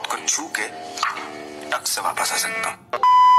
आपको छू के टक से वापस आ सकता हूँ।